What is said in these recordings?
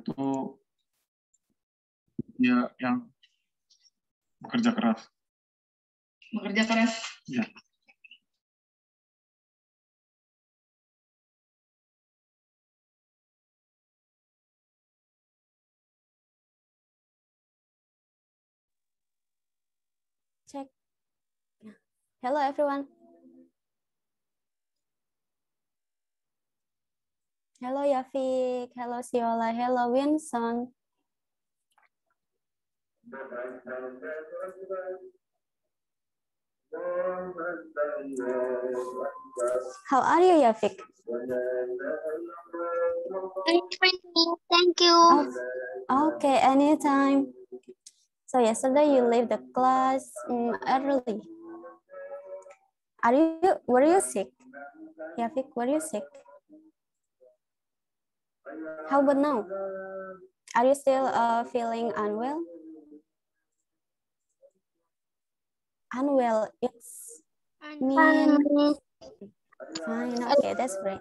itu dia yang bekerja keras. Bekerja keras. Ya. Check. Hello, everyone. Hello, Yafik. Hello, Siola. Hello, Winson. How are you, Yafik? Thank you. Oh, okay, anytime. So yesterday you leave the class mm, early. Are you, were you sick? Yafik, were you sick? How about now? Are you still uh, feeling unwell? Unwell, it's mean fine. Okay, that's great.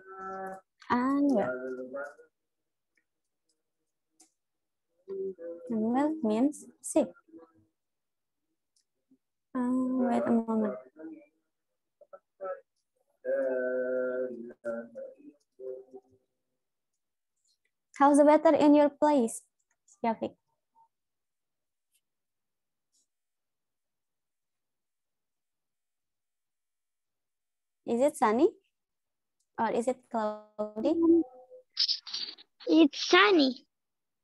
Unwell. Unwell means sick. Um, wait a moment. How's the weather in your place, Yafik? Is it sunny or is it cloudy? It's sunny.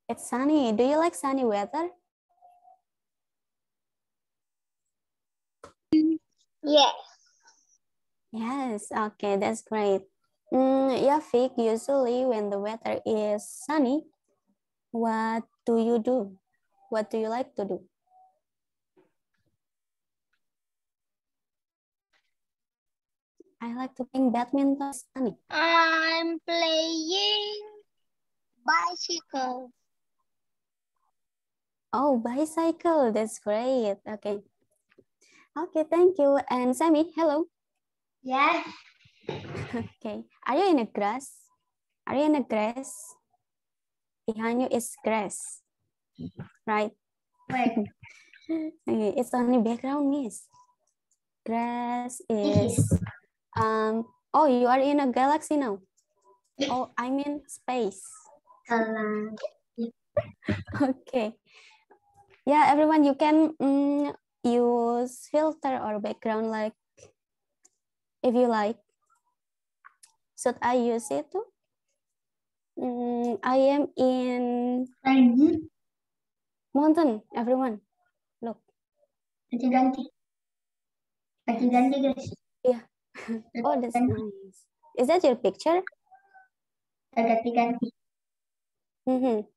It's sunny. Do you like sunny weather? Yes. Yes, okay, that's great. Mm, Yafik, usually when the weather is sunny, what do you do? What do you like to do? I like to play badminton sunny. I'm playing bicycle. Oh, bicycle, that's great. Okay. Okay, thank you. And Sammy, hello. Yes. Okay. Are you in a grass? Are you in a grass? Behind you is grass, right? Wait. Okay, it's only background, miss. Grass is, um, oh, you are in a galaxy now. Oh, I mean space. Okay. Yeah, everyone, you can mm, use filter or background like if you like. Should I use it too? Mm, I am in mountain, everyone. Look. Ganti-ganti. Ganti-ganti guys. Oh, that's nice. Is that your picture? Ganti-ganti. Mhm.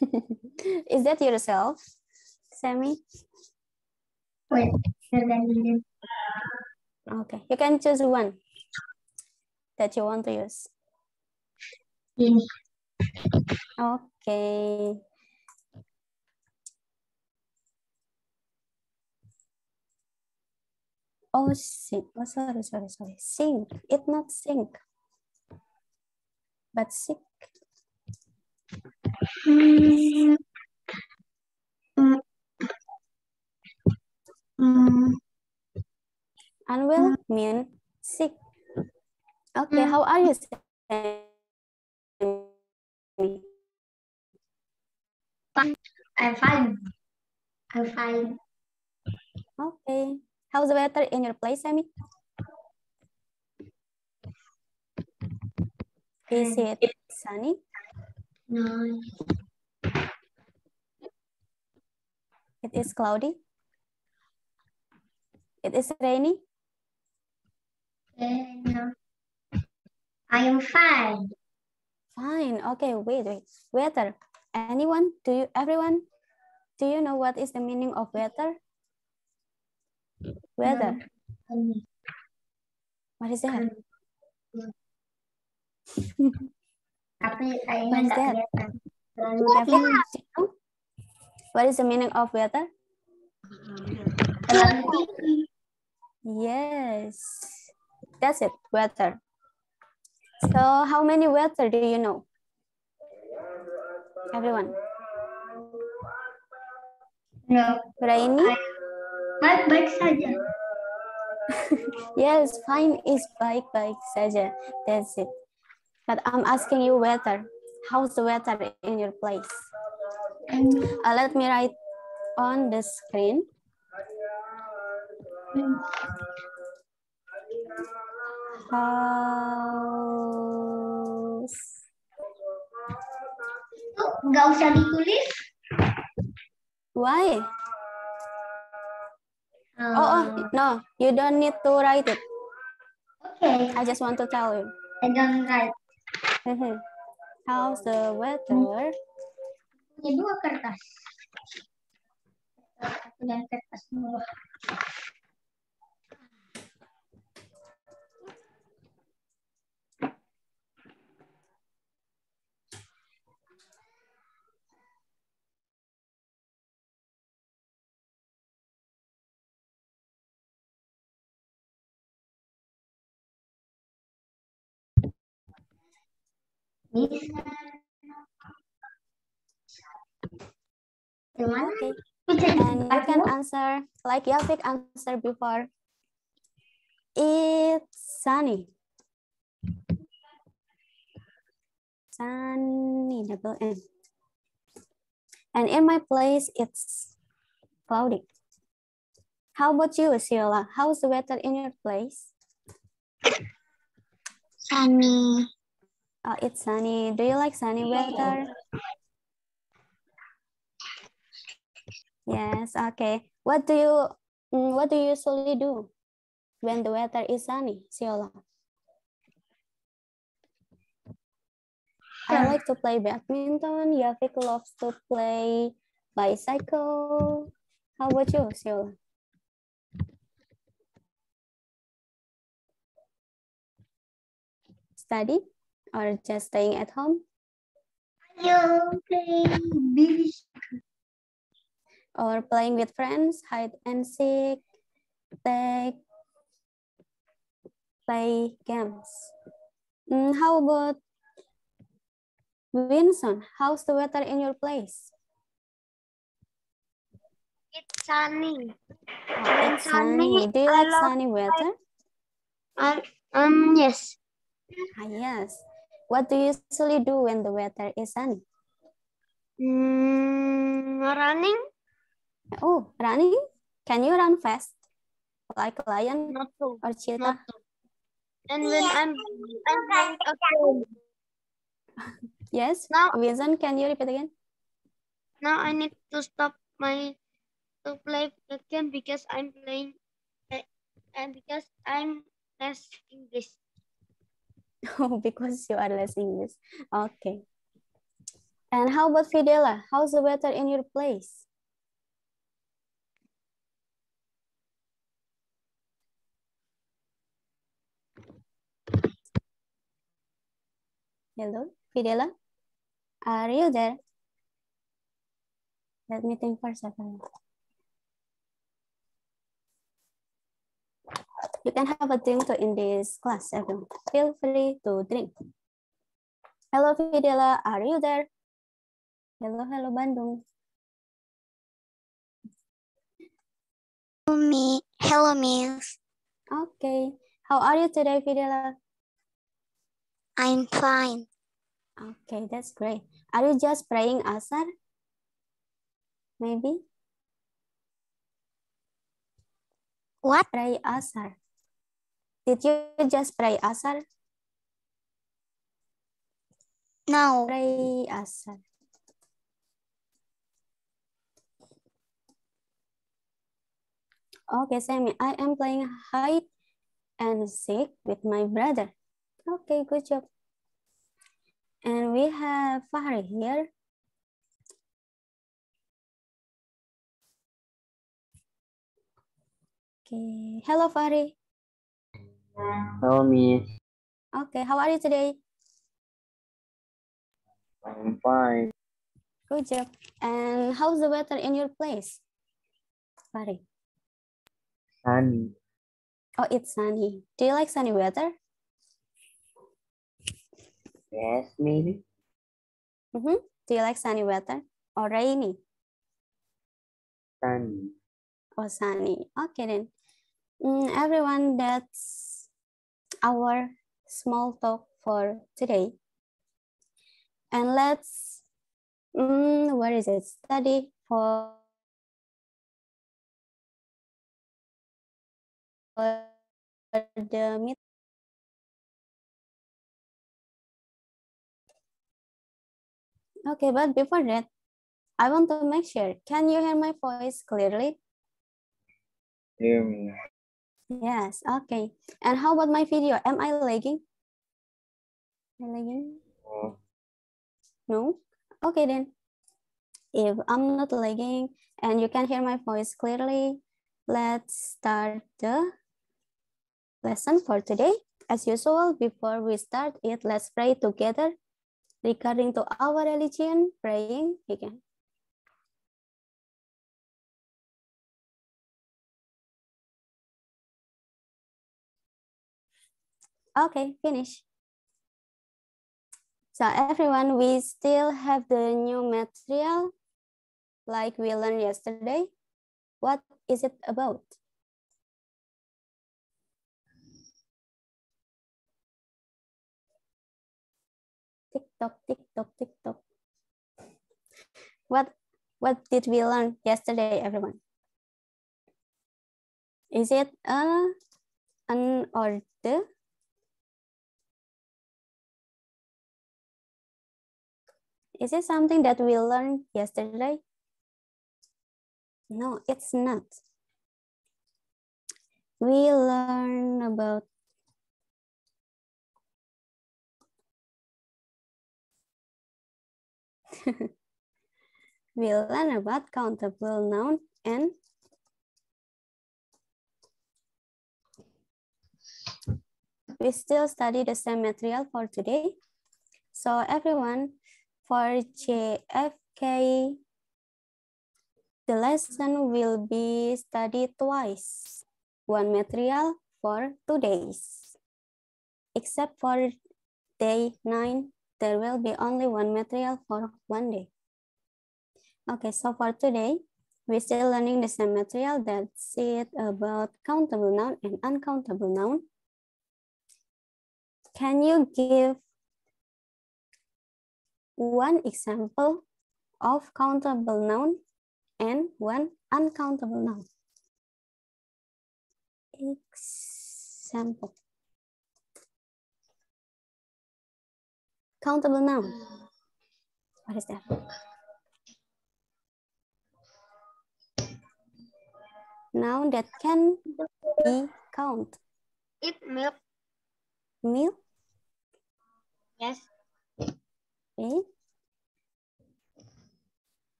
Is that yourself, Sammy? Wait. Okay, you can choose one that you want to use. Ini. Okay. Oh, sink. Oh, sorry, sorry, sorry. Sink. It not sink. But sick. Hmm. Unwell mean sick. Okay, Mm. how are you? Sammy? I'm fine. I'm fine. Okay. How's the weather in your place, Sammy? Is it sunny? No. It is cloudy? It is rainy? No. I am fine. Fine. Okay, wait, wait. Weather. Anyone? Do you, everyone? Do you know what is the meaning of weather? Weather. What is that? What is that? kelihatan. Terlalu Kevin, tinggi. do you know? What is the meaning of weather? Yes. That's it, weather. So how many weather do you know? Everyone. No. Rainy? Baik-baik saja. Yes, fine is baik-baik saja. That's it. But I'm asking you weather. How's the weather in your place? Uh, let me write on the screen. How's tuh nggak usah ditulis. why? Uh, Oh, oh, no, you don't need to write it. Oke, I just want to tell you. I don't write. Mhm. How's the weather? Punya dua kertas. Satu dan kertas dua. Okay. And I can answer like Yafik answered before. It's sunny. Sunny, double N. And in my place, it's cloudy. How about you, Siola? How's the weather in your place? Sunny. Oh, it's sunny. Do you like sunny weather? Yes, okay. What do you mm, what do you usually do when the weather is sunny, Siola? I like to play badminton. Yafik loves to play bicycle. How about you, Siola? Study or just staying at home? Ayo play bis. or playing with friends, hide and seek, take, play games. Mm, how about Winson? How's the weather in your place? It's sunny. Oh, it's sunny. sunny. Do you I like sunny weather? Um, um yes. Ah, yes. What do you usually do when the weather is sunny? Mm, running? Oh, running? Can you run fast? Like a lion Not so. or cheetah? Not so. And when I'm I'm playing a game. Yes. Now Winson, can you repeat again? now I need to stop my to play the game because I'm playing uh, and because I'm less English. Oh, because you are less English. Okay. And how about Fidela? How's the weather in your place? Hello, Fidela? Are you there? Let me think for a second. You can have a drink too in this class, everyone. Feel free to drink. Hello, Fidela. Are you there? Hello, hello, Bandung. Me, hello, Miss. Okay. How are you today, Fidela? I'm fine. Okay, that's great. Are you just praying asar? Maybe What? pray asar. Did you just pray asar? No. Pray asar. Okay, Sammy, I am playing hide and seek with my brother. Okay, good job. And we have Fahri here. Okay, hello Fahri. Hello, Miss. Okay, how are you today? I'm fine. Good job. And how's the weather in your place? Fahri. Sunny. Oh, it's sunny. Do you like sunny weather? Yes, maybe. Mm-hmm. Do you like sunny weather or rainy Sunny. or sunny? Okay then. Mm, everyone, that's our small talk for today. And let's, mm, where is it? Study for the meet. Okay, but before that, I want to make sure. Can you hear my voice clearly? Hear me. Yes, okay. And how about my video? Am I lagging? Am I lagging? Oh, No? Okay then. If I'm not lagging and you can hear my voice clearly, let's start the lesson for today. As usual, before we start it, let's pray together regarding to our religion, praying again. Okay, finish. So everyone, we still have the new material like we learned yesterday. What is it about? TikTok, TikTok, TikTok. What what did we learn yesterday, everyone? Is it a an order? Is it something that we learned yesterday? No, it's not. We learn about we learn about countable noun and we still study the same material for today. So everyone, for GFK, the lesson will be studied twice. One material for two days. Except for day nine, there will be only one material for one day. Okay, so for today, we're still learning the same material that's it about countable noun and uncountable noun. Can you give one example of countable noun and one uncountable noun? Example. Countable noun. What is that? Noun that can be count. Eat milk. Milk, Yes. Okay.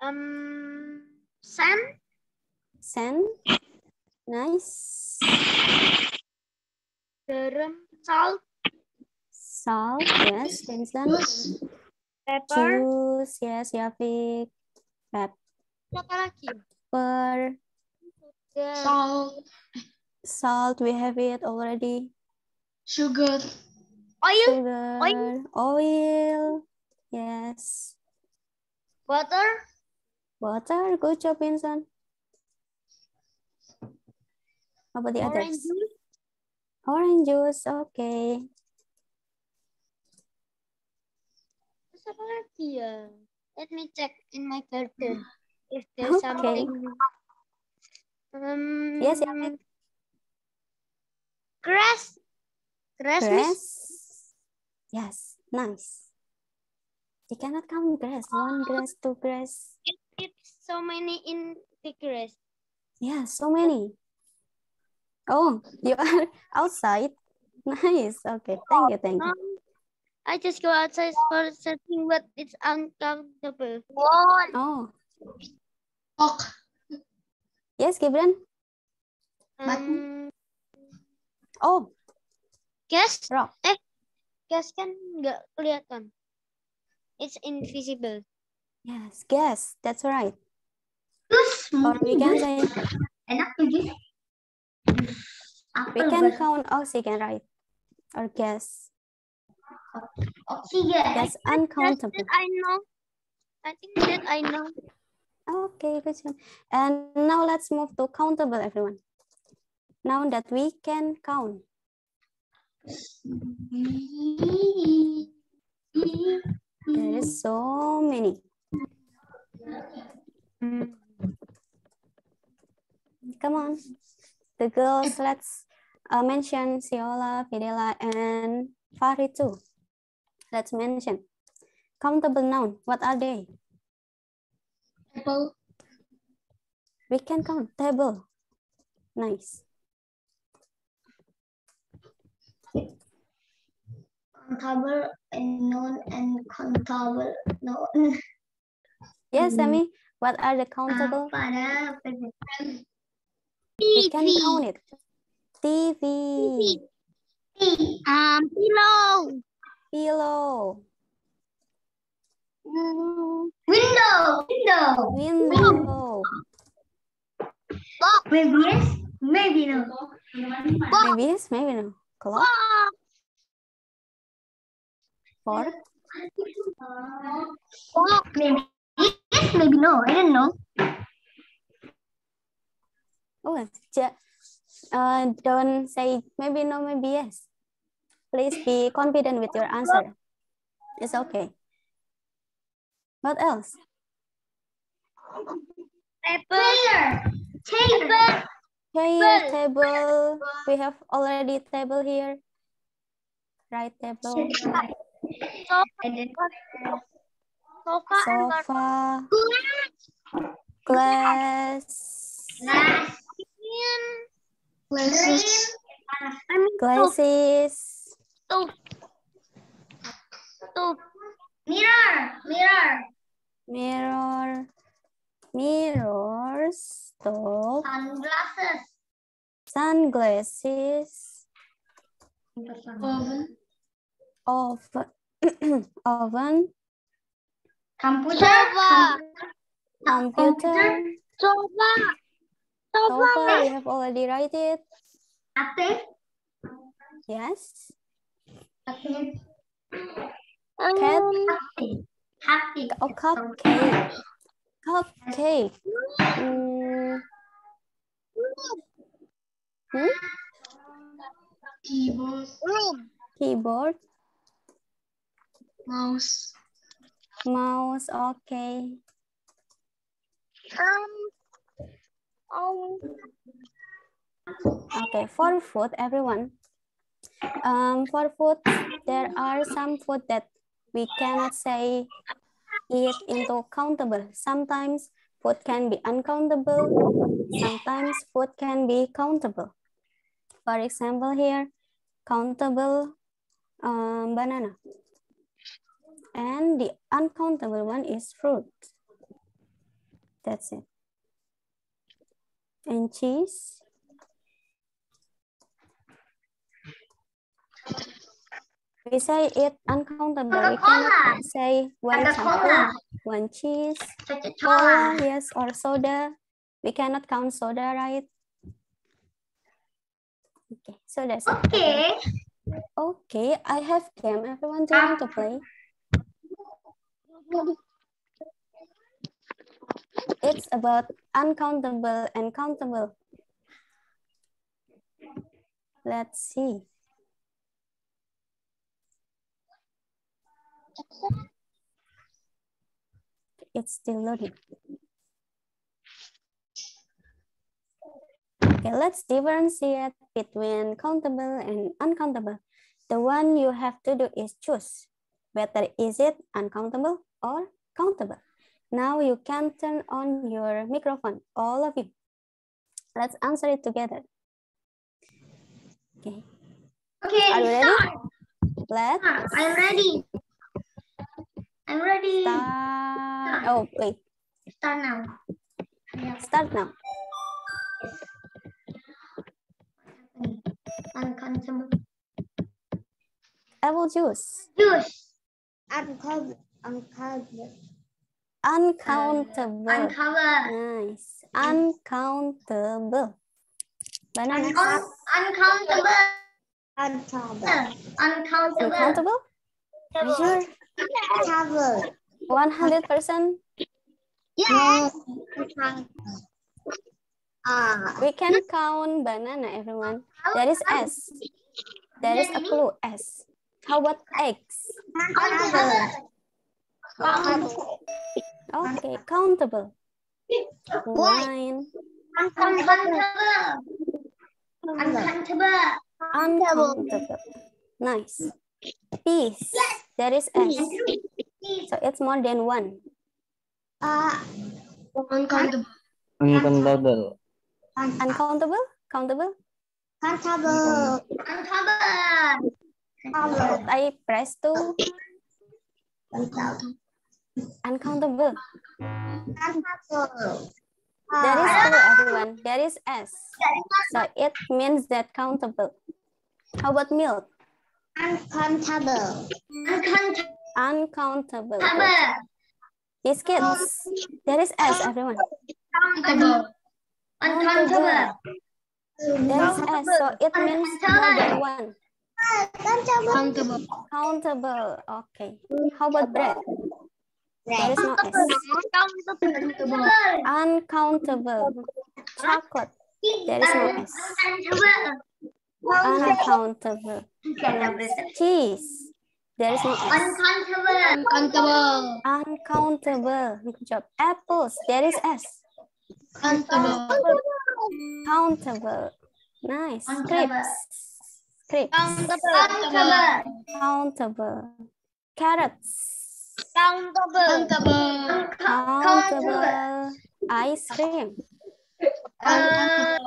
Um, sand. Sand, nice. Garam. Salt. Salt, yes, Vincent. Pepper. Juice, yes, Yafik. Apa lagi? Pepper, Sugar. Salt, salt, we have it already. sugar, Oil. Sugar, oil, yes. Water. Water, good job, Vincent. How about the Orange others? juice. Orange juice, okay. Apa lagi ya? Let me check in my garden if there's Okay. something. Um, Yes, Yafik. Grass. Grass. Grass, yes, nice. You cannot count grass. One grass, two grass. It's so many in the grass. Yeah, so many. Oh, you are outside. Nice. Okay, thank you, thank you. Um, I just go outside for searching, but it's uncountable. One. Oh, rock, yes, Gibran. Um, Oh, gas. rock. Eh, gas kan nggak kelihatan. It's invisible. Yes, gas. That's right. terus Or we can say enak tuh we can count oxygen, right? Or gas. oksigen That's uncountable. I know. I think that I know. Okay, good job. And now let's move to countable, everyone. Now that we can count. There is so many. Come on. The girls, let's uh, mention Siola, Fidela, and Farid too. Let's mention. Countable noun, what are they? Table. We can count table. Nice. Countable and known and countable known. Yes. Sammy, what are the countable? Pada We can count it. TV, Um, pillow. pillow, Mm, window. Window. window, Maybe yes. Maybe no. maybe yes, maybe no. Clock, box. Fork, Maybe yes. Maybe no. I don't know. Oh, uh, don't say maybe no, maybe yes. Please be confident with your answer. It's okay. What else? Paper. Chair. Chair. Table. We have already table here. Right table, Sofa. and sofa, Glass. glass, glass. Glasses. Glasses, stove. Stove. Mirror. Mirror. mirror, mirror, stove, Sunglasses. sunglasses, Oven. oven, oven, Computer. Computer, Sofa. sofa. Sofa. We have already write it. Ate. Yes. Ate. Cat. Hati. Oh, cupcake. Cupcake. Mm, hmm? Keyboard. Keyboard, Mouse. mouse. Okay. Um. Um. Okay. For food, everyone. Um, for food, there are some food that we cannot say it into countable. Sometimes food can be uncountable. Sometimes food can be countable. For example, here, countable um, banana. And the uncountable one is fruit. That's it. And cheese. We say it uncountable. We cannot say one chocolate, one cheese, Coca-Cola. yes, or soda. We cannot count soda, right? Okay, so that's it. Okay. Okay, I have game. Everyone do you want to um, play? It's about uncountable and countable. Let's see. It's still loading. Okay, let's differentiate between countable and uncountable. The one you have to do is choose whether is it uncountable or countable. Now you can turn on your microphone, all of you. Let's answer it together. Okay, Okay. Are you ready? Start. let's ah, I'm ready. I'm ready. start. Oh, wait, Start now. start now. Uncountable. Apple juice, Juice. Uncountable. Uncountable. uncountable. Nice, uncountable. Banana, Uncount- uncountable. Uncountable. Uncountable. uncountable. Sure? Uncountable. 100%? Yes. Ah, We can count banana, everyone. There is S. There is a clue, S. How about eggs? Countable. Okay, countable. Nine. Uncountable. Uncountable. Uncountable. Nice. Peace. There is S. So it's more than one. Ah, Uncountable. Uncountable. Uncountable? Countable? countable. Uncountable. Countable. I press to Countable. Uncountable. Countable. There is Ah, everyone. There is S. So it means that countable. How about milk? uncountable. Uncountable. Uncountable. Biscuits. There is S, everyone. Uncountable. Uncountable. There is S, so it means more than one. Countable. Countable. Okay. How about bread? There is no S. Uncountable. Chocolate. There is no S. Uncountable. Uncountable. Cheese. There is no S. Uncountable. Uncountable. Uncountable. Good job. Apples. There is S. Uncountable. Countable. Nice. Grapes. Grapes. Uncountable. Countable. Carrots. Uncountable. Countable. Ice cream. Uh,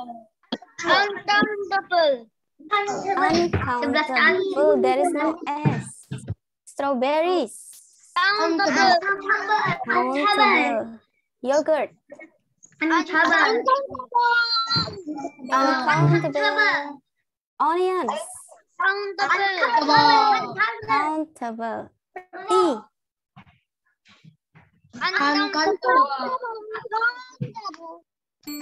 uncountable. Uncountable. Oh, there is no S. Strawberries. Uncountable. Countable. Yogurt. Uncountable. Uncountable. Onions. Uncountable. Countable. Tea.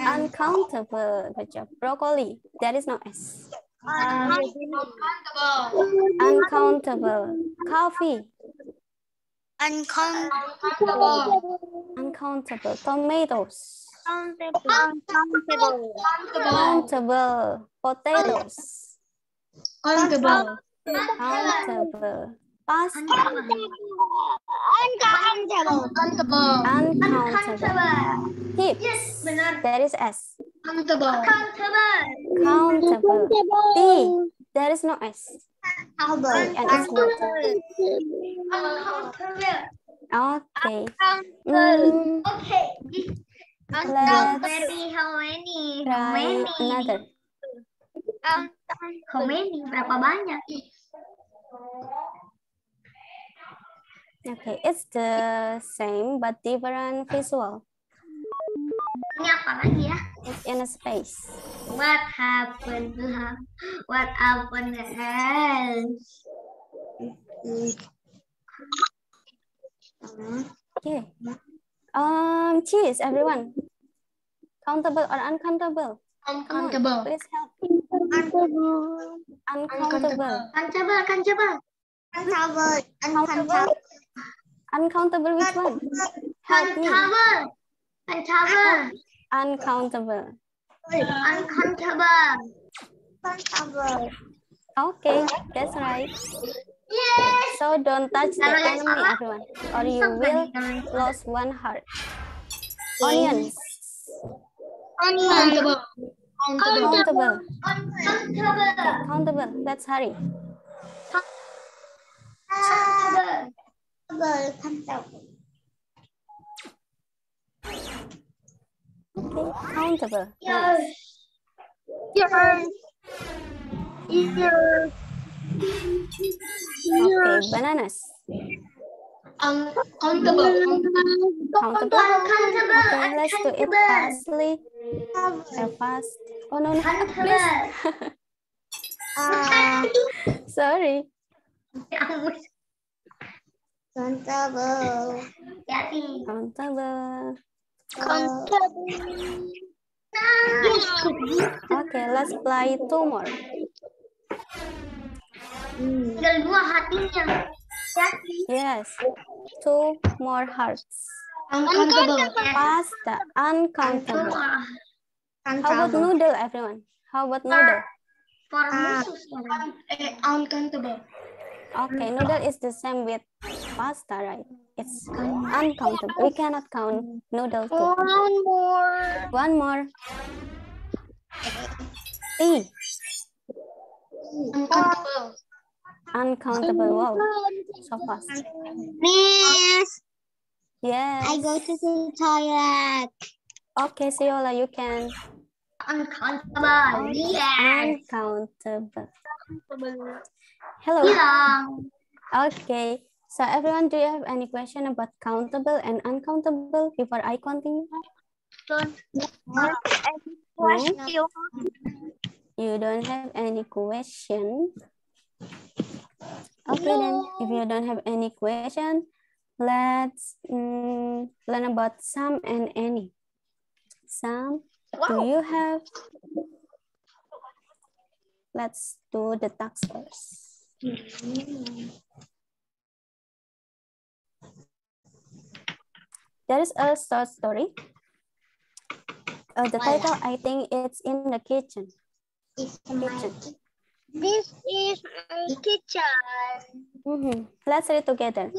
Uncountable. Good job. Broccoli. That is no S. Uncountable. Uncountable. Coffee. Uncountable. Uncountable. Tomatoes. Countable. Potatoes. Countable. Pasta. Uncountable. Chips. There is S. Countable. Tea. There is no S. And it's water. Okay. Mm, Okay. Let's Strawberry, how many? How try many? another. How many? Berapa banyak? Okay, it's the same but different visual. Ini apa lagi ya? It's in a space. What happened? What happened else? Okay. Um, cheese, everyone. Countable or uncountable? On, Please help. Uncountable. Uncountable, uncountable. Uncountable. Uncountable. Uncountable which one? Help me. Uncountable. Uncountable. Uncountable. Uncountable. Uncountable. Okay, that's right. Yes. So don't touch the Kalau enemy, everyone, or you will lose one heart. Onions. Uncountable. Countable. Uncountable. Okay, countable. Let's hurry. Uncountable. Uncountable. Okay, countable. Yes. Nice. Okay, bananas. Uncountable. Countable. Uncountable. Okay, let's do it fastly. Very fast. Oh no, no, please. Uncountable. Ah, Sorry. Countable. Countable. Countable. Okay, let's play two more. Tinggal dua hatinya. Yes. Two more hearts. Uncountable. Pasta. Uncountable. How about noodle, everyone? How about noodle? For Ah. eh, uncountable. Okay, mm. noodle is the same with pasta, right? It's uncountable. We cannot count noodle too. One more. One more. Tea. Uncountable. Uncountable. Wow, so fast. Miss, Yes. I go to the toilet. Okay, Siola, you can. Uncountable. Yes. Uncountable. Hello. Bilang. Okay. So everyone, do you have any question about countable and uncountable before I continue? Don't have any Question. You don't have any question? Okay then, if you don't have any question, let's mm, learn about some and any. Some, do you have? Let's do the tax first. There is a short story. Uh, the title, I think it's in the kitchen. It's my Kitchen. This is my kitchen. Mhm. Let's read together.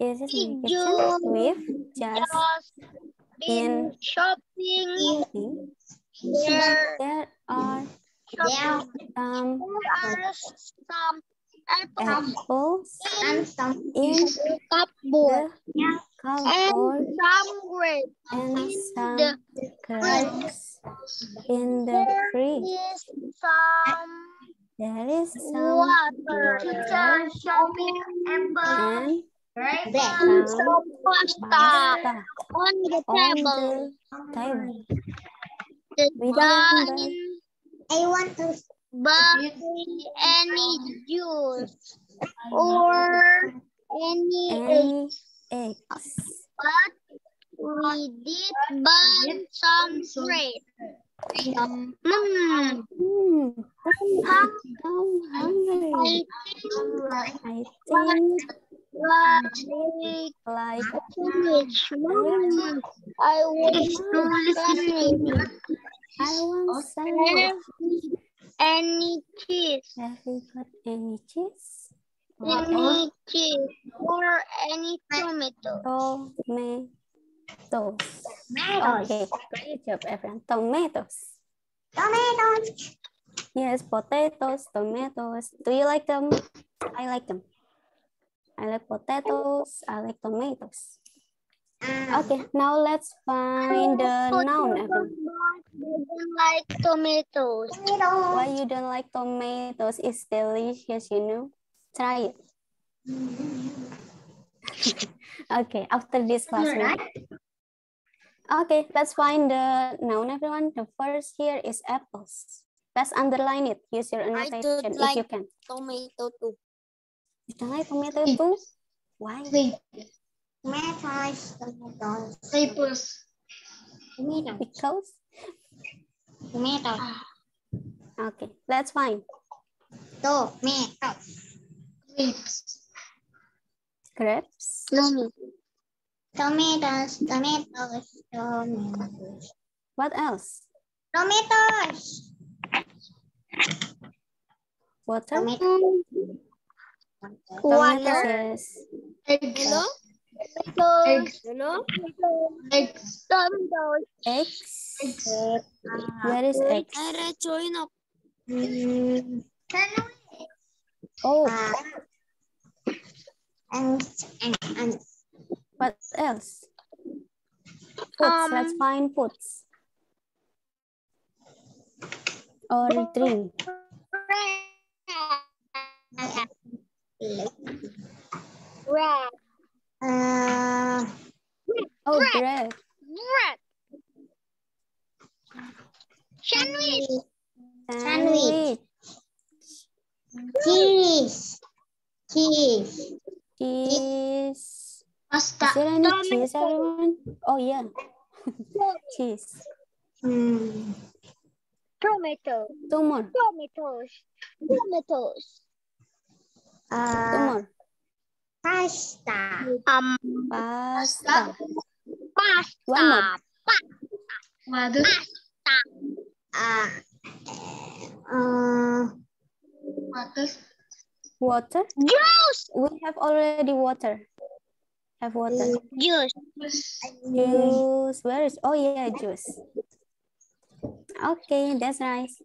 Is it my kitchen? We've just Just been In- shopping. seen There, there are there some there are some apples apples and some in in cupboard the and cupboard some grapes and in some the grapes in the fridge. is some There is some water Teacher, shopping apple. and Right. bread. some pasta pasta on the on table. the table. The We didn't buy didn't I want to buy any juice or any eggs, any eggs. but we did buy some bread. Mm, Hmm, how I'm hungry. I think, I think think like sandwich. Mm, I want sandwich. I want sandwich. Any cheese, Have you got any cheese? Any cheese, or any tomato. Tomatoes. tomatoes. Okay, great job, everyone. Tomatoes. Tomatoes. Yes, potatoes, tomatoes. Do you like them? I like them. I like potatoes. I like tomatoes. Okay, now let's find the noun, everyone. Like tomatoes. Why you don't like tomatoes? It's delicious, you know. Try it. Okay, after this class. Right. Okay, let's find the noun, everyone. The first here is apples. Let's underline it. Use your annotation if you like- can. Tomato too. You don't like tomato too? Why? Wait. Tomatoes. Tomatoes. Apples. Tomatoes. Because? Tomatoes. Okay, let's find. Tomatoes. Grapes. Grapes. Tomatoes. Tomatoes. Tomatoes. Tomatoes. What else? Tomatoes. Water? Tomatoes. Tomatoes, Water. yes. Eggs. Hello? Eggs. Hello? Eggs. Tomatoes. Eggs. Eggs. Where is eggs? Join up. Mm, Oh, uh, and, and, and what else? Foods. Let's Um, find foods. Or drink. Bread. Uh, Oh, Bread. bread. Bread. Sandwich. Sandwich. Sandwich. cheese. Cheese. Cheese. Pasta. Is there any Tomato. cheese, everyone? Oh, yeah. cheese. Hmm. Tomato. Two more. Tomatoes. Tomatoes. Two Uh, more. Pasta. Um, Pasta. pasta. One more. Water. Uh, uh, Water. Water. Juice. We have already water. Have water. Juice. Juice. Where is? Oh yeah, juice. Okay, that's nice.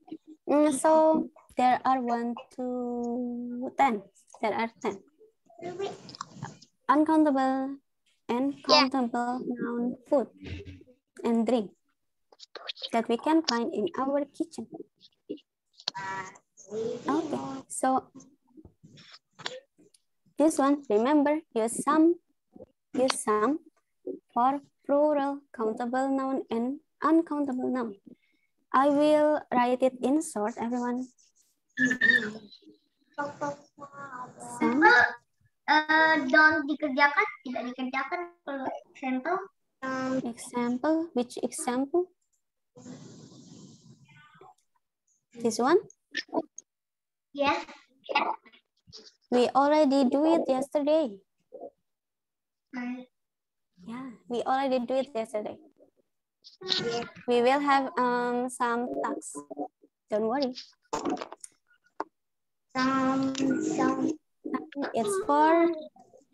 Mm, so there are one, two, ten. There are ten. Uncountable and countable noun food and drink that we can find in our kitchen. Okay, so this one, remember, use some, use some for plural, countable noun, and uncountable noun. I will write it in short, everyone. Some, eh, don't dikerjakan, tidak dikerjakan kalau sampel. example, which example? This one? Yes. We already do it yesterday. Yeah, we already do it yesterday. We will have um some tasks. Don't worry. Some, some, It's for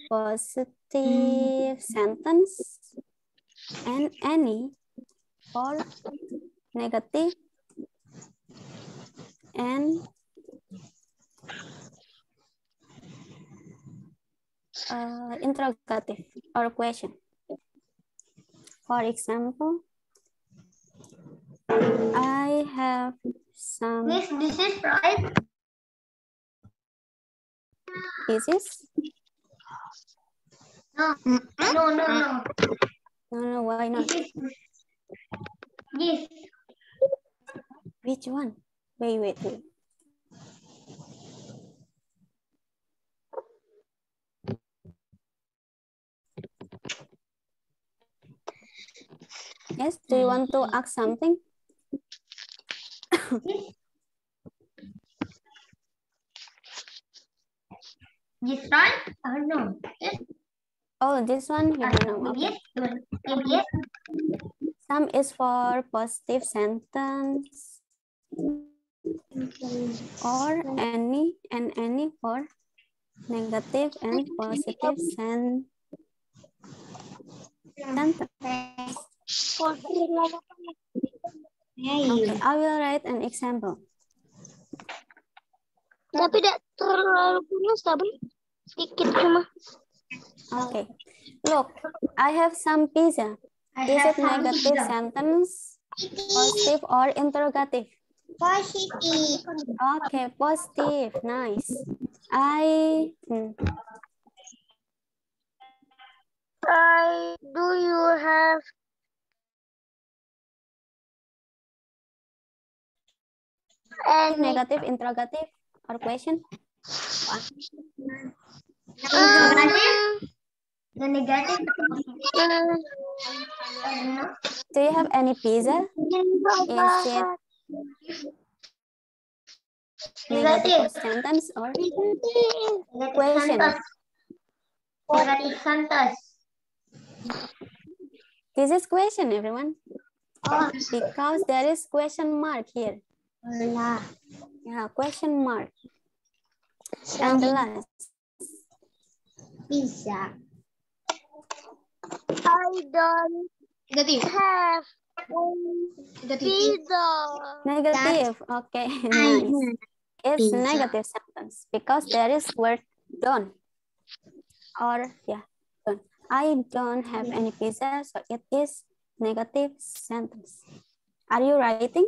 positive sentence and any for negative and uh, interrogative or question. For example, I have some Miss, this is right. Pieces. No, no, no, no. No, no, why not? This. Which one? Wait, wait, wait. Yes, do you want to ask something? This one? Oh no. Yes, Oh, this one you don't know. maybe Okay. yes. Yes. Some is for positive sentence or any and any for negative and positive sen sentence. Okay, I will write an example. Tapi tidak terlalu punya tapi sedikit cuma. Okay, look, I have some pizza. I Is have it negative pizza. sentence, positive or interrogative? Positive. Okay, positive. Nice. I hmm, I do you have any negative, interrogative, or question? The negatif. Do you have any pizza? Is it negative sentence or question? Negatif santas. This is question, everyone. Oh, Because there is question mark here. Yeah, question mark. And the last. Pizza. I don't Negatif. have Negatif. pizza. Negative. Okay, nice. It's Pizza. negative sentence because there is word don't. Or yeah, don't. I don't have any pizza, so it is negative sentence. Are you writing?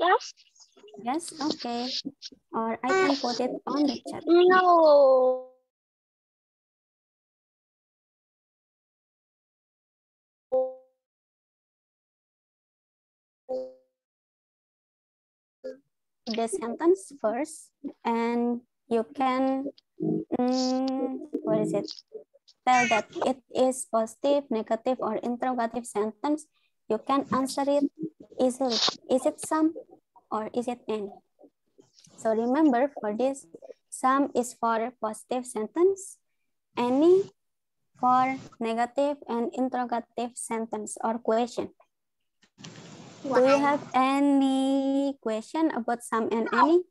Yes. Yes, okay. Or I can put it on the chat. No. The sentence first and you can mm, what is it tell that it is positive negative or interrogative sentence you can answer it easily is it some or is it any so remember for this Some is for positive sentence. Any for negative and interrogative sentence or question. Do you have any question about some and any?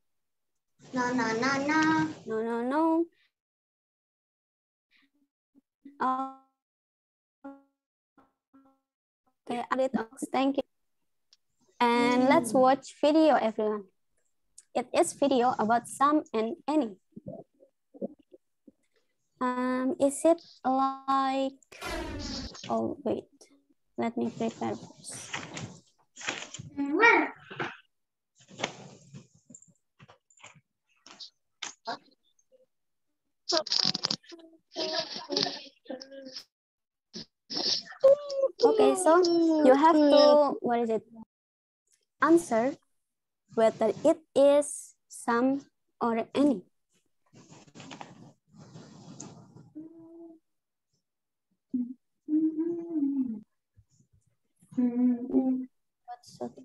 No, no, no, no. No, no, no. Oh. Okay, thank you. And let's watch video, everyone. It is video about some and any. Um, is it like, oh, wait, let me prepare first. Okay, so you have to, what is it? Answer whether it is some or any. What should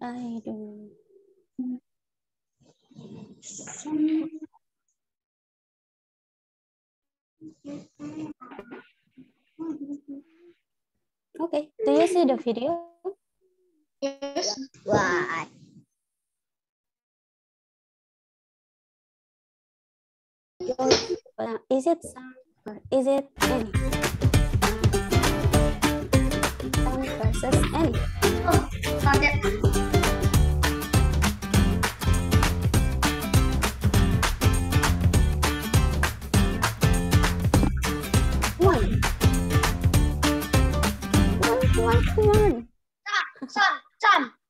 I do? Okay, do you see the video? yes. Uh, is it some or is it any? Some versus any.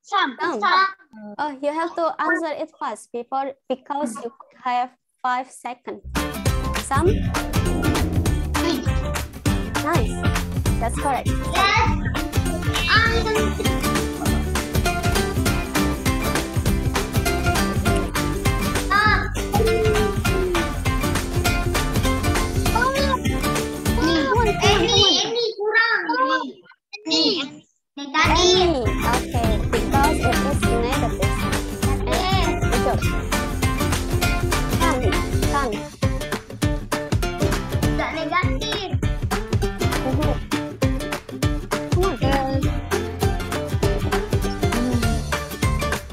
Some. Oh, you have to answer it fast before because you have five seconds. Some? Nice. That's correct. Yes. Um, Ini, ini kurang. Ini, negatif. Any. Okay, because it is negative. Yes. Good job. Some. Some. Tidak negatif. Mhm. Come on, girl.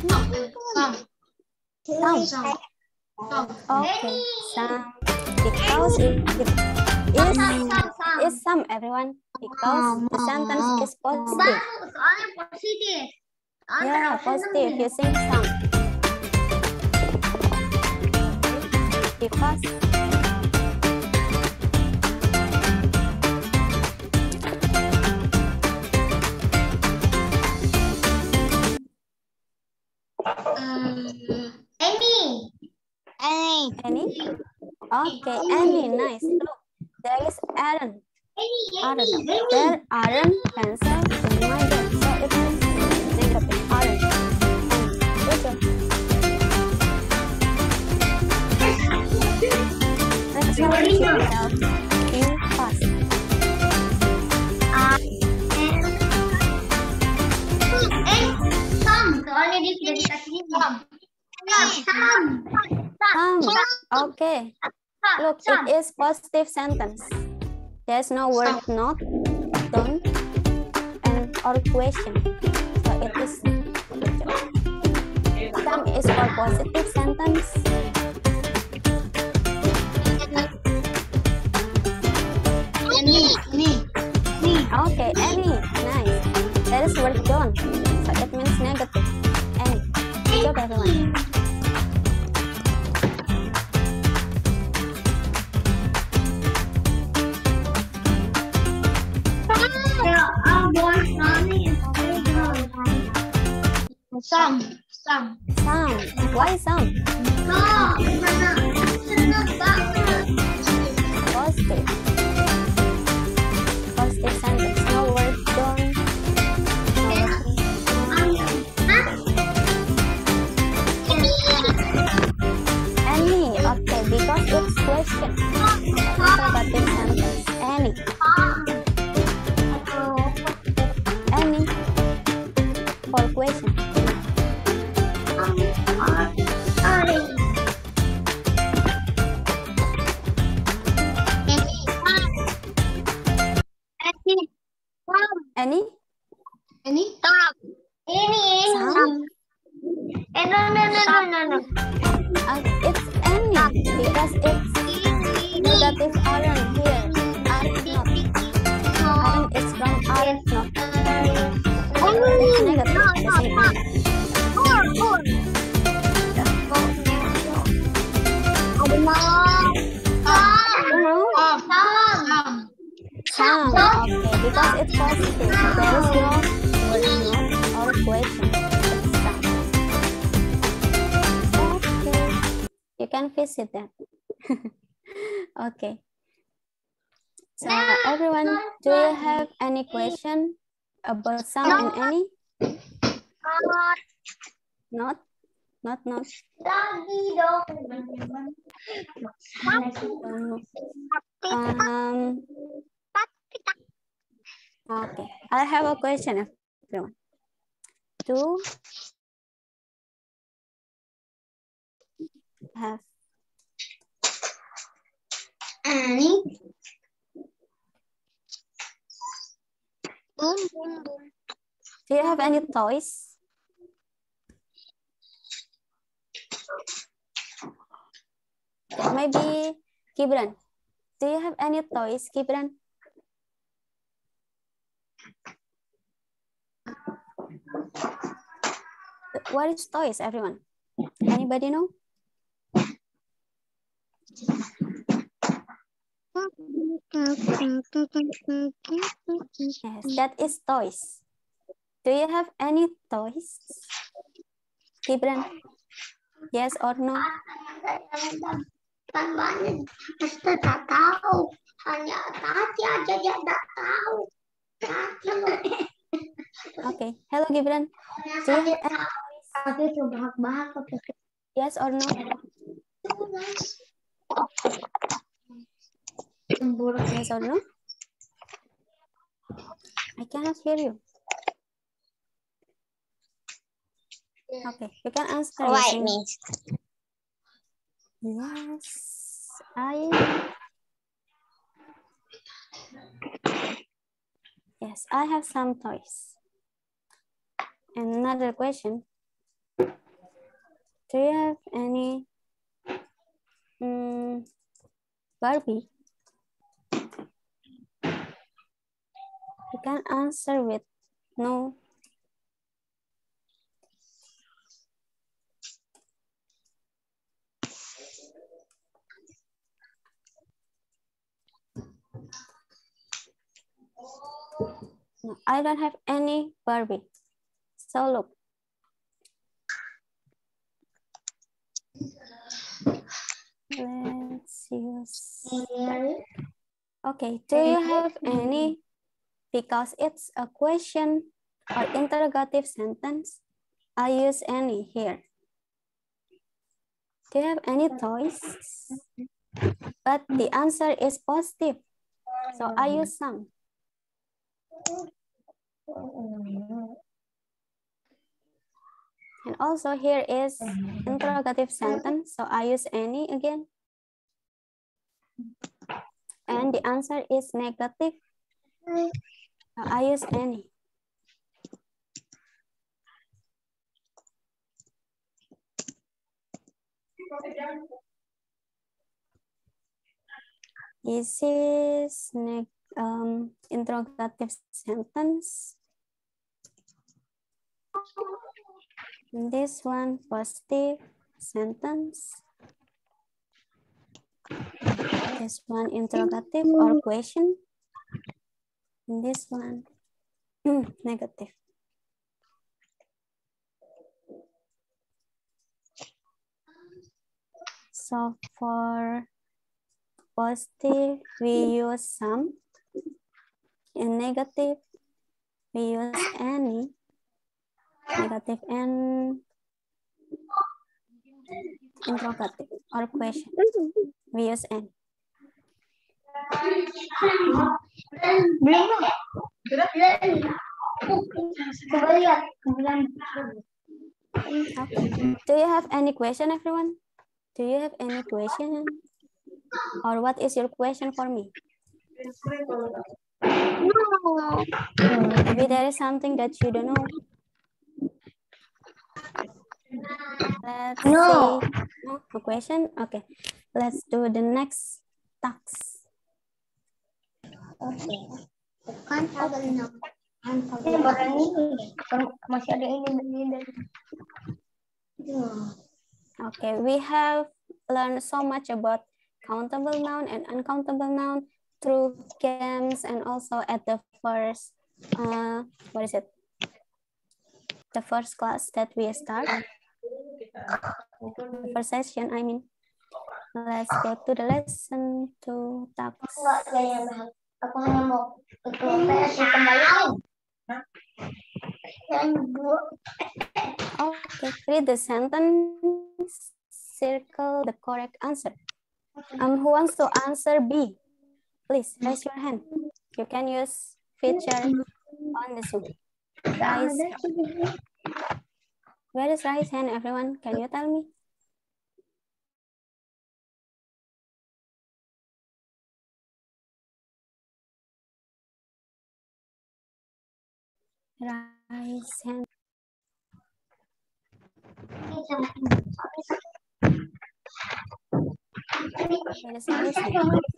Some. Some. Some. Some. Okay, some. Because it, it Some, is is some everyone because the sentence is positive. Soalnya positif. Yeah, positive using some. Because Any. Any. any. Okay, any nice. Look, there is Aaron. Any, Aaron. any, any. There aren't pencils in my bed, so it means negative. Aren't. Good job. Let's challenge yourself. Think fast. Eh, some. Soalnya dia sudah dikasih some. Some. Some. Okay. Look, it is positive sentence. There's no word not, don't, and or question. So it is. Some is for positive sentence. Any, any. Okay, any. Nice. There is word don't. So it means negative. Any. Good job, everyone. There are more money Some. Some. Some. Why some? Positive. Positive sentence. No word Hah? Any. Okay, because it's question. Interrogative sentence. Any. for question. Um. Any. Any. Any. Any. Tom. Eh, no, no, no, no, no, no. Uh, it's any because it's that is orange here. Orange not. Orange is from orange not. It's negative. Some. Okay, because it's positive. There is no word or question. Okay. You can visit that. okay. So everyone, do you have any question about some and any? Not? Not, not. Um, okay, I have a question, everyone. Do have Ini. Boom, boom, boom. do you have any toys? Maybe Gibran. Do you have any toys, Gibran? What is toys, everyone? Anybody know? Yes, that is toys. Do you have any toys? Gibran? Yes or no? Okay. Hello, Gibran. Do you have yes or no? Yes or no? I cannot hear you. Okay, you can answer. Why, Miss? Yes, I. Yes, I have some toys. Another question. Do you have any mm, Barbie? You can answer with no. I don't have any Barbie. So look. Let's use. Okay, do you have any? Because it's a question or interrogative sentence, I use any here. Do you have any toys? But the answer is positive. So I use some. And also here is interrogative sentence. So I use any again. And the answer is negative. So I use any. This is neg um, interrogative sentence. And this one positive sentence. This one interrogative or question. And this one negative. So for positive, we use some. In negative, we use any. Negative and interrogative or question. We use any. Okay. Do you have any question, everyone? Do you have any question? Or what is your question for me? No, Maybe there is something that you don't know. Let's No. see. No, a question? Okay. Let's do the next task. Bukan tabel ini. Kan Masih ada ini dan ini dan ini. Okay, we have learned so much about countable noun and uncountable noun through games and also at the first, uh, what is it? The first class that we start. The first session, I mean. Let's go to the lesson to task. Aku hanya mau. Okay, read the sentence, circle the correct answer. Um, who wants to answer B? Please raise your hand. You can use feature on the Zoom. Raise, where is raise hand, everyone? Can you tell me? Raise hand.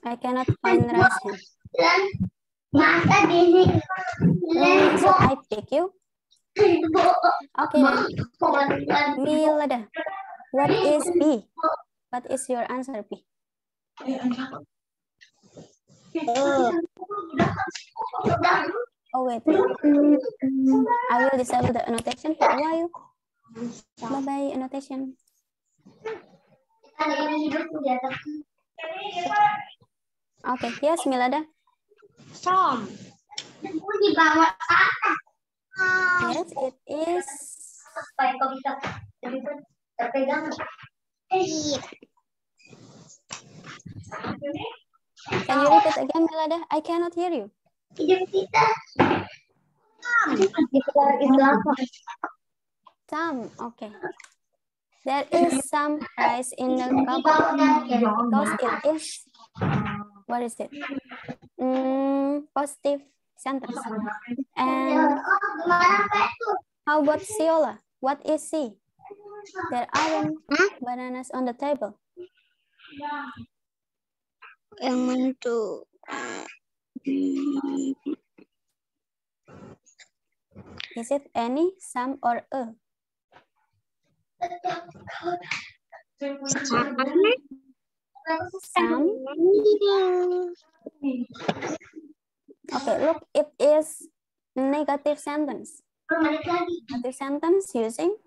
I cannot find di sini. Mm, Should I pick you? Okay, then. Milada, what is B? What is your answer, B? Oh, wait. I will disable the annotation for a while. Bye-bye, annotation. Okay, yes, Milada. Some. di bawah atas. Yes, it is. Supaya kau bisa terpegang. Eh, Can you repeat again, Milada? I cannot hear you. hidup kita. Kita Islam. Some, okay. There is some rice in the cup because it is, what is it? Mm, positive sentence. And gimana Pak itu? how about Siola? What is C? There aren't bananas on the table. Yang mana tuh? Is it any, some, or a? Okay, look, it is negative sentence. Negative sentence using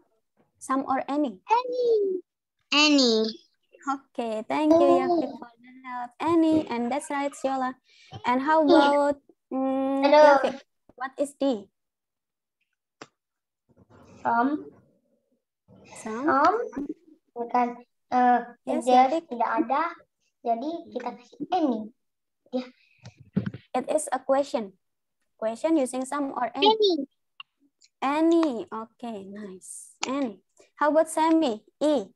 some or any. Any. Any. Okay, thank you, for the help. Any, and that's right, Siola. And how about mm, Hello. Yafik? What is D? Some, Some. Some, bukan eh Yes, there Yafik. tidak ada, jadi kita kasih any. It is a question. Question using some or any. Any. Any. Okay, nice. Any. How about Sammy? E.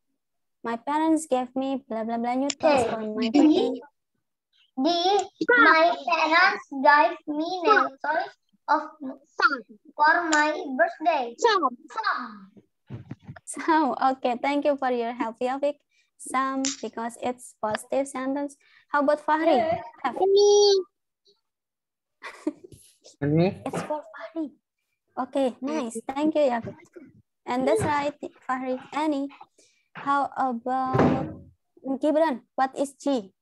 My parents gave me blah blah blah new toys Okay. for my birthday. D, my parents gave me nail toys of for my birthday. Some. Some. Some. Okay, thank you for your help, Yafik. Some because it's positive sentence. How about Fahri? F. Any. Ini It's for Fahri. Okay, nice. Thank you, Yafik. And that's right, Fahri. Annie, How about Gibran? What is G?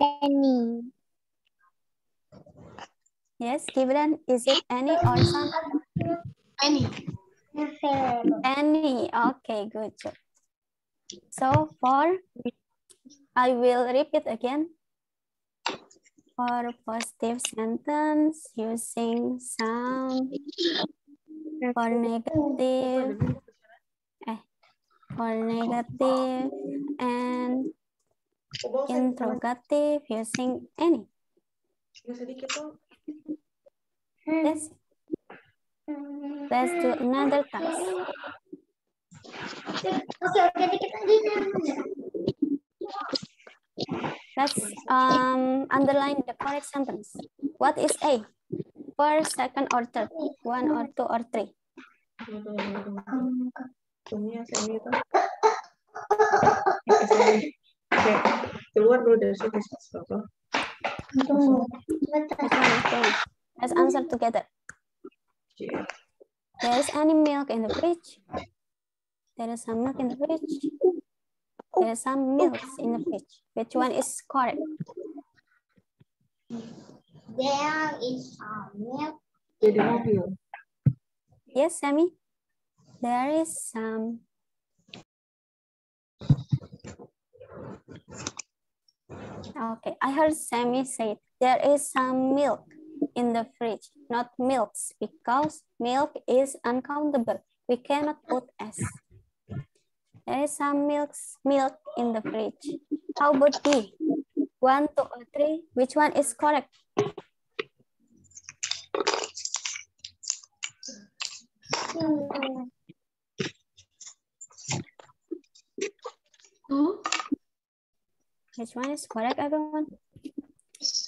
Any. Yes, Gibran. Is it any or some? Any. Available. Any. Okay, good job. So for, I will repeat again. For positive sentence using some. For negative, eh, for negative and interrogative using any. Yes. Let's do another task. Let's um, underline the correct sentence. What is A? First, second, or third? One or two or three? Keluar dulu dari situ. Apa? Tunggu. Which one is wrong? Let's answer together. There is any milk in the fridge? There is some milk in the fridge. There is some milk in the fridge. Which one is correct? There is some milk. Jadi mobil. Yes, Sammy. There is some. Okay, I heard Sammy say there is some milk in the fridge, not milks, because milk is uncountable. We cannot put S. There is some milks, milk in the fridge. How about D? One, two, or three? Which one is correct? Hmm. Which one is correct, everyone?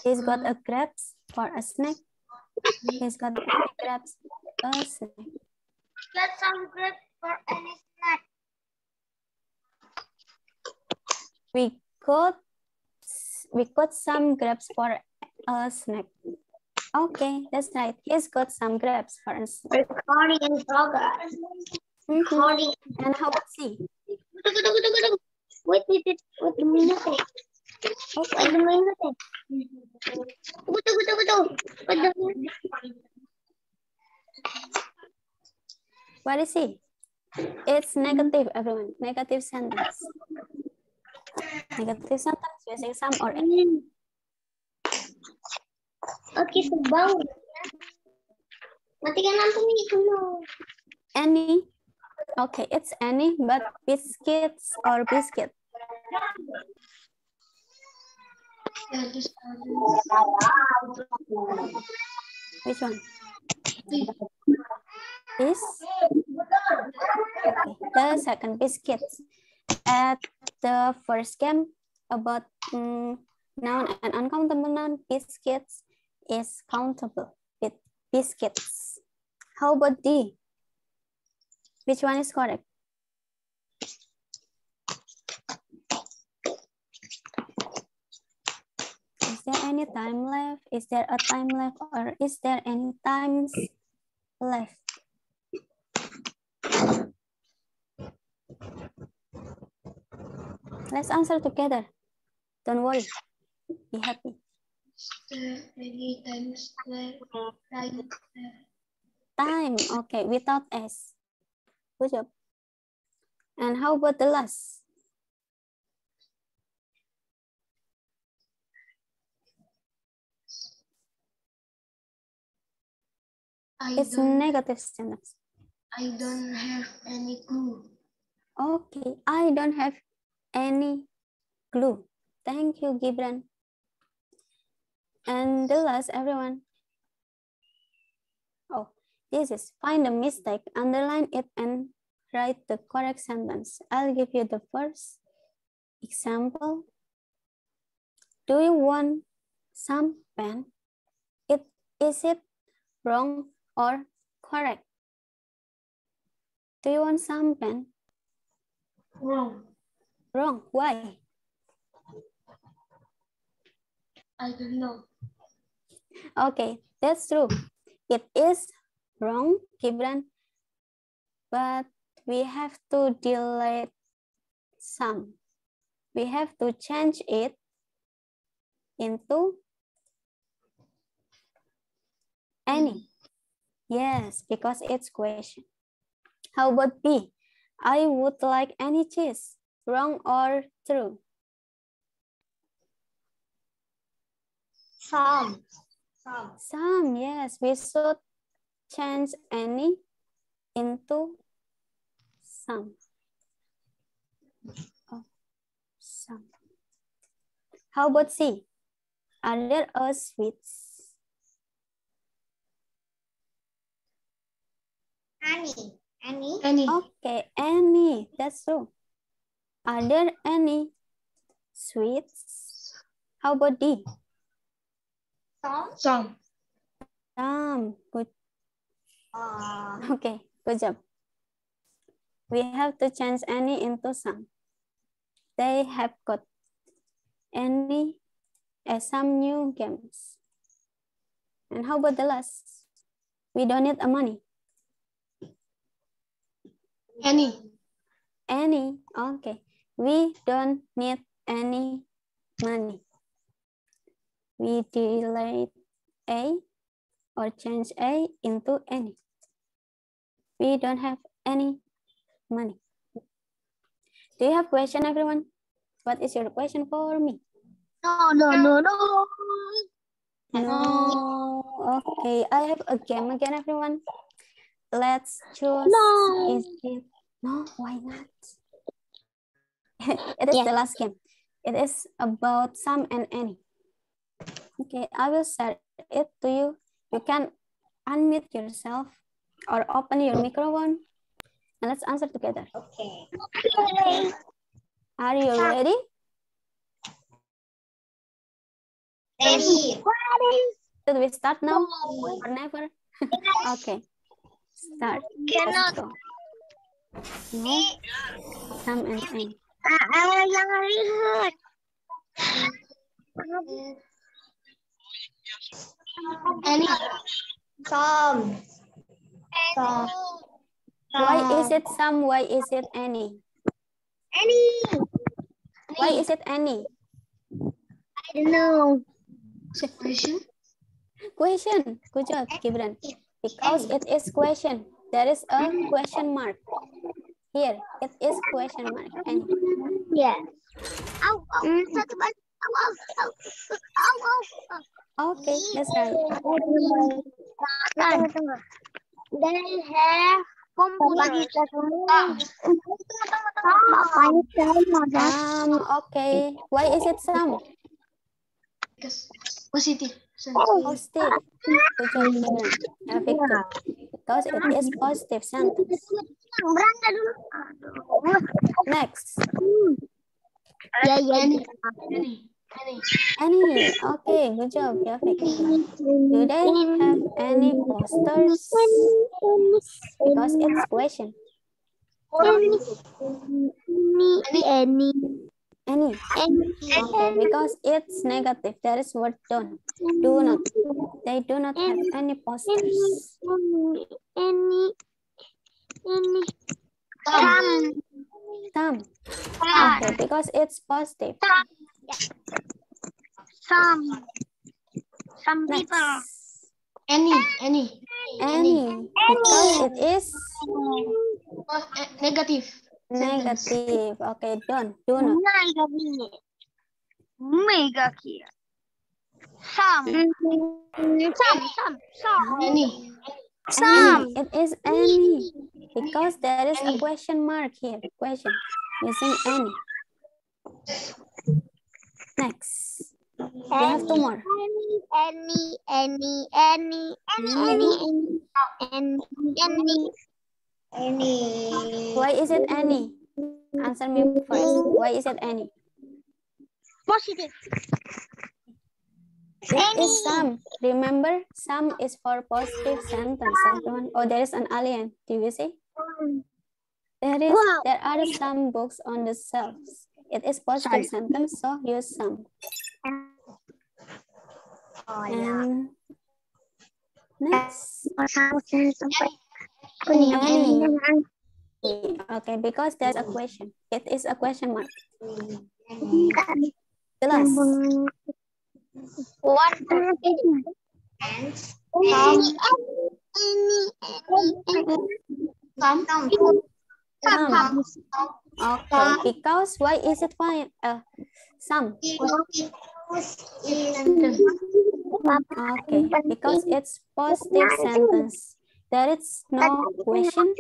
He's got a grapes for a snack. He's got grapes a snack. Get some grapes for any snack. We got we got some grapes for a snack. Okay, that's right. He's got some grapes for a snack. Recording in progress. Mhm. Recording. And how about C? Wait, wait, wait. Wait a minute. Okay. Wait a minute. Tunggu, tunggu, tunggu, tunggu. Wait a minute. What is C? It's negative, everyone. Negative sentence. Negative sentence using some or any. Oke, sebang. Matikan lampu ini dulu. Any. Okay, it's any, but biscuits or biscuit. Which one? This. Okay, the second biscuits. At the first game about mm, noun and uncountable noun, biscuits is countable with biscuits. How about D? Which one is correct? Is there any time left? Is there a time left or is there any times left? Let's answer together. Don't worry. Be happy. Many times left. Time. Okay, without S. Good job. And how about the last? I It's negative sentence. I don't have any clue. Okay, I don't have any clue. Thank you, Gibran. And the last, everyone. Oh, this is find a mistake, underline it, and write the correct sentence. I'll give you the first example. Do you want some pen? It is it wrong or correct? Do you want some pen? Wrong. Wrong. Why? I don't know. Okay, that's true. It is wrong, Gibran, but we have to delete some. We have to change it into any. Yes, because it's question. How about B? I would like any cheese. Wrong or true? Some. Some. Some, yes, we should change any into some. Oh, some. How about C? Are there a sweets? Any. Any. Any. Okay, any, that's true. Are there any sweets? How about D? Some. Some. Some. Good. Uh, Okay, good job. We have to change any into some. They have got any uh, some new games. And how about the last? We don't need a money. any. Any. Okay. We don't need any money. We delete A or change A into any. We don't have any money. Do you have question, everyone? What is your question for me? No, no, no, no. No. Okay, I have a game again, everyone. Let's choose. No. Is it no? Why not? it is the last game. It is about some and any. Okay, I will share it to you. You can unmute yourself or open your microphone and let's answer together. Okay. Are you ready? Any. Should we start now or never? okay, start. Let's. No, some and any. Ah, jangan lihat. Any. Some. Some. Why is it some? Why is it any? Any. Why is it any? I don't know. Question? Question. Good job, Gibran. Because it is question. There is a question mark. Here, it is question mark. Any. Yeah. Ow, ow, satu balik. Ow, ow, ow, ow, ow, ow. Okay, that's right. They have computer. Um, okay. Why is it some? Because positive. Positive. Gibran. Uh, Victor. Because it is positive sentence. Beranda dulu. Next. Ya, ya. Any. Any. Okay, good job, Yafik. Do they have any posters? Because it's question. Any, any, Any. Okay, because it's negative. There is word don't. Do not. They do not have any posters. any, any. Some. some, Okay, because it's positive. Some, some Next. people. Any. Any. Any. Because it is negative. Sentence. negative. Okay, don't. Do not. Mega kid. Mega kid. Some. Some, some, some. Any. Any. It is any. Because there is a question mark here. Question. Using any. Next. We have two more. Any, any, any, any, any, any, any, Any. Why is it any? Answer me first. Why is it any? positive. It is some. Remember, some is for positive sentence. Everyone. Oh, there is an alien. Do you see? There is. There are some books on the shelves. It is positive sentence, so use some. Oh, yeah. And next. Okay, because there's a question. It is a question mark. Jelas. Any, any, any, Some. Okay, because why is it fine? Uh, some. Okay, because it's positive sentence. There is no question.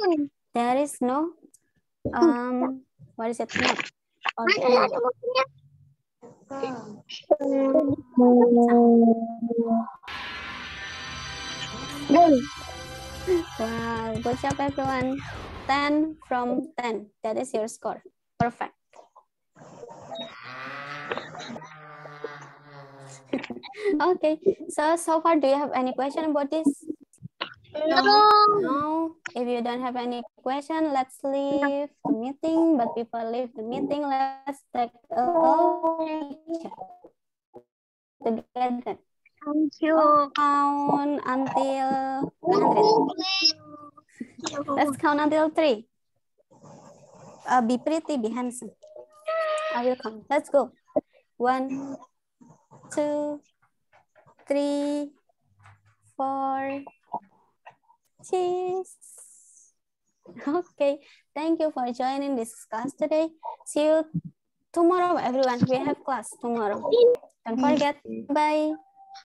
There is no um. What is it? Not. Okay. Wow, good job everyone. 10 from 10. That is your score. Perfect. okay. So so far, do you have any question about this? No. No. If you don't have any question, let's leave the meeting. But before leave the meeting, let's take a picture together. Thank you. Count until 100. Let's count until three. Uh, be pretty, be handsome. I will count. Let's go. One, two, three, four. Cheese. Okay. Thank you for joining this class today. See you tomorrow, everyone. We have class tomorrow. Don't forget. Bye.